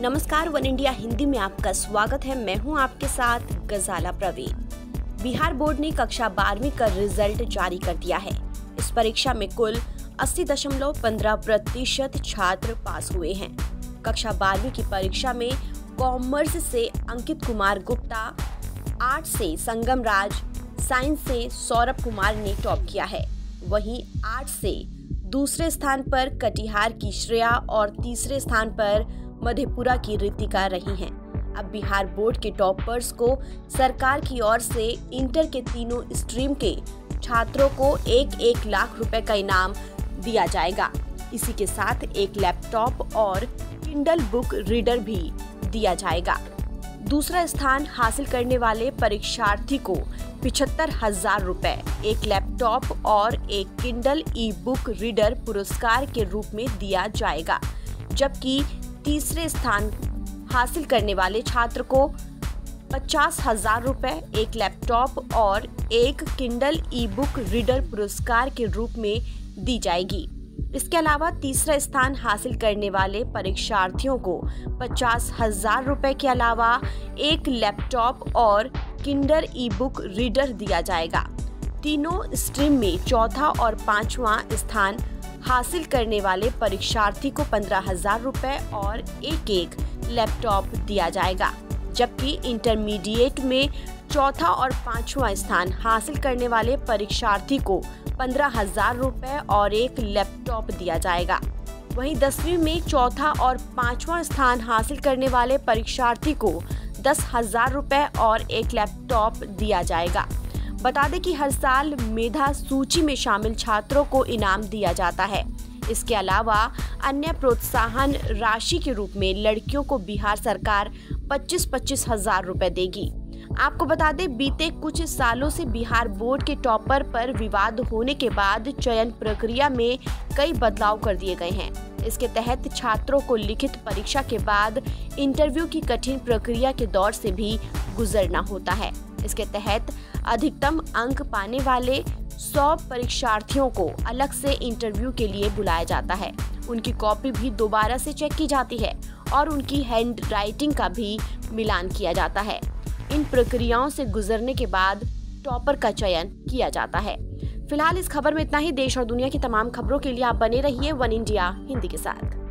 नमस्कार, one India Hindi में आपका स्वागत है। मैं हूँ आपके साथ गजाला प्रवीण। बिहार बोर्ड ने कक्षा बारहवीं का रिज़ल्ट जारी कर दिया है। इस परीक्षा में कुल अस्सी दशमलव पंद्रह प्रतिशत छात्र पास हुए हैं। कक्षा बारहवीं की परीक्षा में कॉमर्स से अंकित कुमार गुप्ता आर्ट से संगम राज, साइंस से सौरभ कुमार ने टॉप किया है। वहीं आर्ट से दूसरे स्थान पर कटिहार की श्रेया और तीसरे स्थान पर मधेपुरा की रितिका रही हैं। अब बिहार बोर्ड के टॉपर्स को सरकार की ओर से इंटर के तीनों स्ट्रीम के छात्रों को एक एक लाख रुपए का इनाम दिया जाएगा। इसी के साथ एक लैपटॉप और किंडल बुक रीडर भी दिया जाएगा। दूसरा स्थान हासिल करने वाले परीक्षार्थी को पिछहत्तर हज़ार रूपए, एक लैपटॉप और एक किंडल ई बुक रीडर पुरस्कार के रूप में दिया जाएगा, जबकि तीसरे स्थान हासिल करने वाले छात्र को पचास हज़ार रूपए, एक लैपटॉप और एक किंडल ई बुक रीडर पुरस्कार के रूप में दी जाएगी। इसके अलावा तीसरा स्थान हासिल करने वाले परीक्षार्थियों को पचास हज़ार रूपए के अलावा एक लैपटॉप और किंडर ई बुक रीडर दिया जाएगा। तीनों स्ट्रीम में चौथा और पांचवा स्थान हासिल करने वाले परीक्षार्थी को पंद्रह हज़ार रूपए और एक एक लैपटॉप दिया जाएगा, जबकि इंटरमीडिएट में चौथा और पांचवा स्थान हासिल करने वाले परीक्षार्थी को पंद्रह हज़ार रूपए और एक लैपटॉप दिया जाएगा। वहीं दसवीं में चौथा और पांचवा स्थान हासिल करने वाले परीक्षार्थी को दस हज़ार रूपए और एक लैपटॉप दिया जाएगा। बता दें कि हर साल मेधा सूची में शामिल छात्रों को इनाम दिया जाता है। इसके अलावा अन्य प्रोत्साहन राशि के रूप में लड़कियों को बिहार सरकार पच्चीस पच्चीस हज़ार रूपए देगी। आपको बता दें, बीते कुछ सालों से बिहार बोर्ड के टॉपर पर विवाद होने के बाद चयन प्रक्रिया में कई बदलाव कर दिए गए हैं। इसके तहत छात्रों को लिखित परीक्षा के बाद इंटरव्यू की कठिन प्रक्रिया के दौर से भी गुजरना होता है। इसके तहत अधिकतम अंक पाने वाले 100 परीक्षार्थियों को अलग से इंटरव्यू के लिए बुलाया जाता है। उनकी कॉपी भी दोबारा से चेक की जाती है और उनकी हैंड राइटिंग का भी मिलान किया जाता है। इन प्रक्रियाओं से गुजरने के बाद टॉपर का चयन किया जाता है। फ़िलहाल इस खबर में इतना ही। देश और दुनिया की तमाम खबरों के लिए आप बने रहिए वन इंडिया हिंदी के साथ।